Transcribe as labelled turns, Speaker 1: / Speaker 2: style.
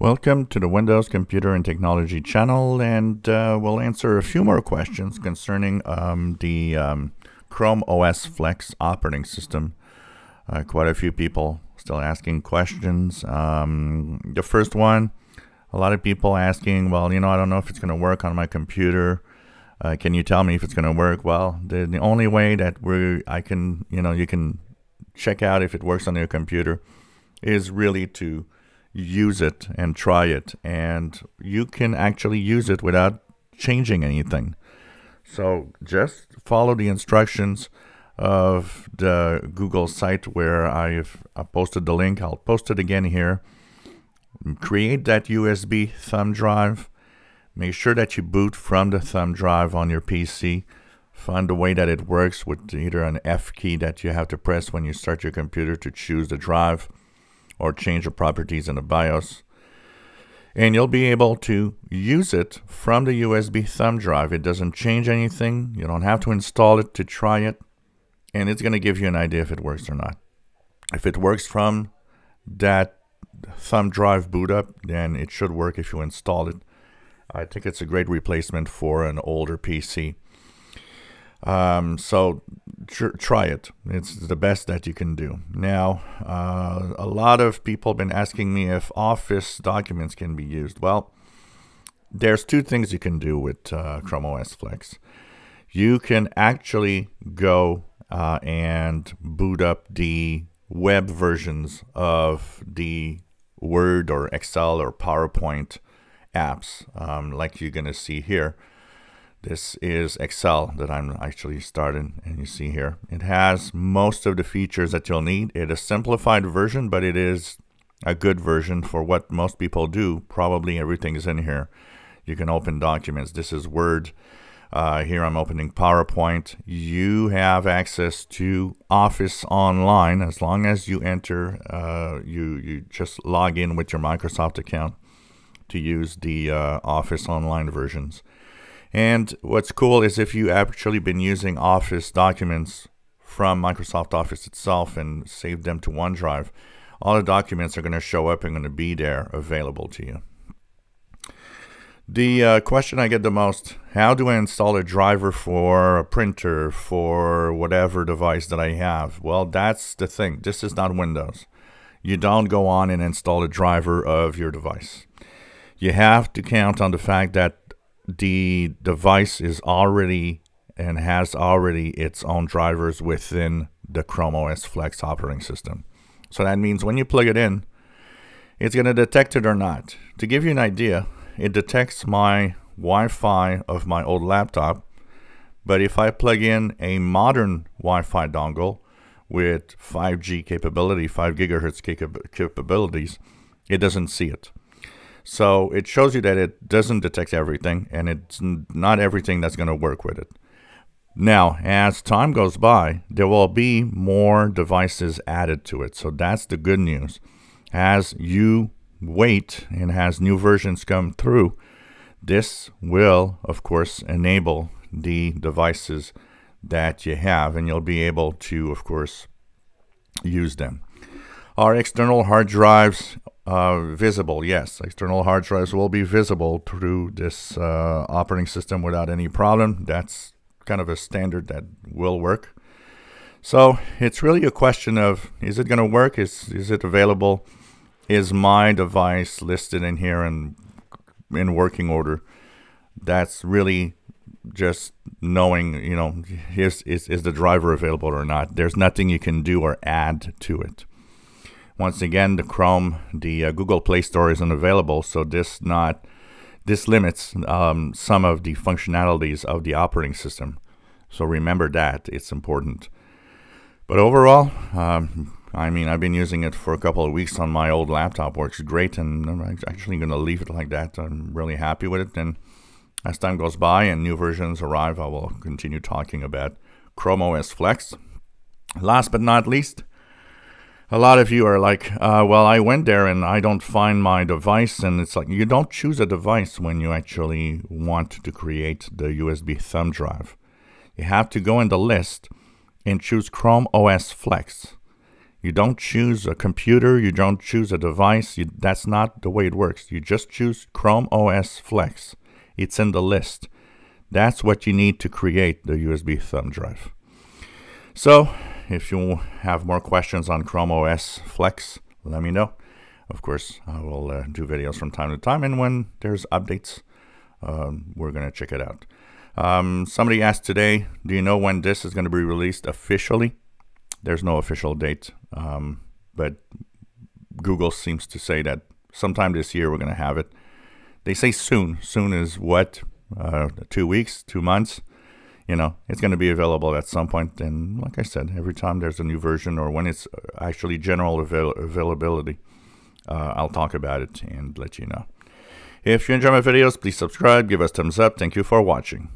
Speaker 1: Welcome to the Windows Computer and Technology channel, and uh, we'll answer a few more questions concerning um, the um, Chrome OS Flex operating system. Uh, quite a few people still asking questions. Um, the first one, a lot of people asking, well, you know, I don't know if it's going to work on my computer. Uh, can you tell me if it's going to work? Well, the, the only way that we I can, you know, you can check out if it works on your computer is really to use it and try it. And you can actually use it without changing anything. So just follow the instructions of the Google site where I've posted the link. I'll post it again here. Create that USB thumb drive. Make sure that you boot from the thumb drive on your PC. Find the way that it works with either an F key that you have to press when you start your computer to choose the drive or change the properties in the BIOS. And you'll be able to use it from the USB thumb drive. It doesn't change anything. You don't have to install it to try it. And it's going to give you an idea if it works or not. If it works from that thumb drive boot up, then it should work if you install it. I think it's a great replacement for an older PC. Um, so tr- try it. It's the best that you can do. Now, uh, a lot of people have been asking me if Office documents can be used. Well, there's two things you can do with uh, Chrome OS Flex. You can actually go uh, and boot up the web versions of the Word or Excel or PowerPoint apps, um, like you're going to see here. This is Excel that I'm actually starting, and you see here. It has most of the features that you'll need. It is a simplified version, but it is a good version for what most people do. Probably everything is in here. You can open documents. This is Word. Uh, here I'm opening PowerPoint. You have access to Office Online as long as you enter, uh, you, you just log in with your Microsoft account to use the uh, Office Online versions. And what's cool is if you actually been using Office documents from Microsoft Office itself and saved them to OneDrive, all the documents are going to show up and going to be there available to you. The uh, question I get the most, how do I install a driver for a printer, for whatever device that I have? Well, that's the thing. This is not Windows. You don't go on and install a driver of your device. You have to count on the fact that the device is already and has already its own drivers within the Chrome OS Flex operating system. So that means when you plug it in, it's going to detect it or not. To give you an idea, it detects my Wi-Fi of my old laptop, but if I plug in a modern Wi-Fi dongle with 5G capability, 5 gigahertz capabilities, it doesn't see it. So it shows you that it doesn't detect everything, and it's not everything that's going to work with it. Now, as time goes by, there will be more devices added to it. So that's the good news. As you wait and as new versions come through, this will, of course, enable the devices that you have, and you'll be able to, of course, use them. Our external hard drives uh, visible, yes. External hard drives will be visible through this uh, operating system without any problem. That's kind of a standard that will work. So it's really a question of is it going to work? Is is it available? Is my device listed in here and in working order? That's really just knowing, you know, is, is, is the driver available or not. There's nothing you can do or add to it. Once again, the Chrome, the uh, Google Play Store isn't available, so this not this limits um, some of the functionalities of the operating system. So remember that it's important. But overall, um, I mean, I've been using it for a couple of weeks on my old laptop. Works great, and I'm actually going to leave it like that. I'm really happy with it. And as time goes by and new versions arrive, I will continue talking about Chrome OS Flex. Last but not least, a lot of you are like, uh, well, I went there and I don't find my device. And it's like, you don't choose a device when you actually want to create the USB thumb drive. You have to go in the list and choose Chrome OS Flex. You don't choose a computer, you don't choose a device. You, that's not the way it works. You just choose Chrome OS Flex. It's in the list. That's what you need to create the USB thumb drive. So, if you have more questions on Chrome OS Flex, let me know. Of course, I will uh, do videos from time to time, and when there's updates, um, we're going to check it out. Um, somebody asked today, do you know when this is going to be released officially? There's no official date, um, but Google seems to say that sometime this year we're going to have it. They say soon. Soon is what? Uh, two weeks, two months? You know, it's going to be available at some point. And like I said, every time there's a new version or when it's actually general avail- availability, uh, I'll talk about it and let you know. If you enjoy my videos, please subscribe, give us thumbs up. Thank you for watching.